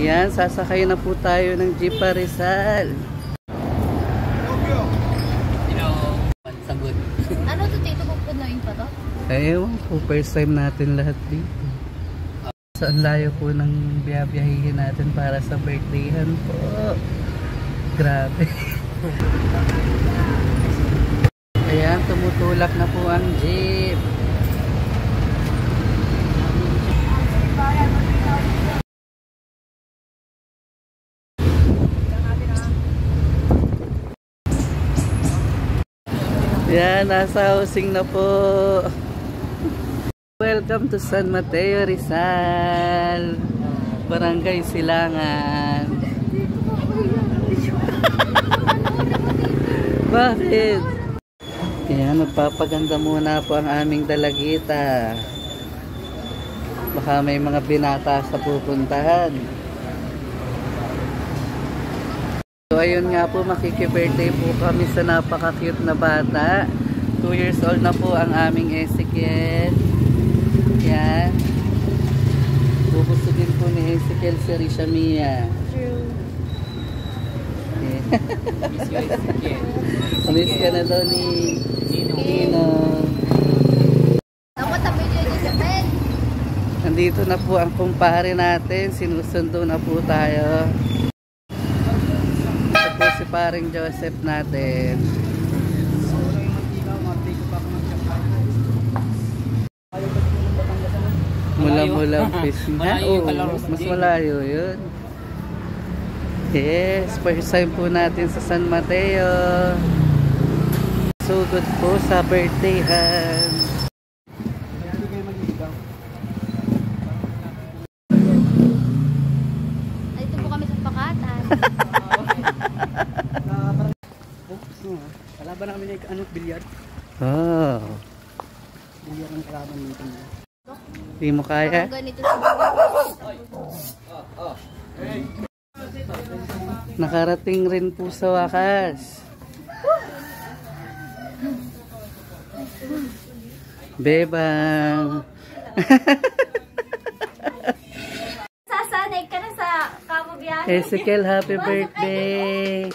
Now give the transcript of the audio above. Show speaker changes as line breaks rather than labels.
Yan, sasakay na po tayo ng Jeep Rizal.
Ano to tito pupunuin pa to?
Eh, ewan ko, first time natin lahat dito. Saan layo po ng biyabiyahin natin para sa birthdayhan po. Grabe. Ayan, tumutulak na po ang jeep. Yan, nasa housing na po. Welcome to San Mateo Rizal. Barangay Silangan. Bakit? Yan, magpapaganda muna po ang aming dalagita. Baka may mga binata sa pupuntahan. So ayun nga po, makikibirthday po kami sa napaka-cute na bata. 2 years old na po ang aming Ezekiel. Yan. Bubusugin po ni Ezekiel si Risha Mia.
True.
Miss ka na daw ni Nino.
Bed.
Nandito na po ang kumpare natin. Sinusundo na po tayo. Po si paring Joseph natin. Mula-mula ang fish na.
Malayo
Oo,
ka lang,
mas malayo yun. Yes, first time po natin sa San Mateo. So good po sa birthday han.
Ay, ito po kami sa pakatan.
Kalaban na kami ng ano, bilyard.
Oh,
Bilyard ang kalaban nito.
di mo kaya?
Ang ganito sa
Nakarating rin po sa wakas. Bebang.
Sasanay ka na sa kamo biyahe.
Ezekiel, happy birthday.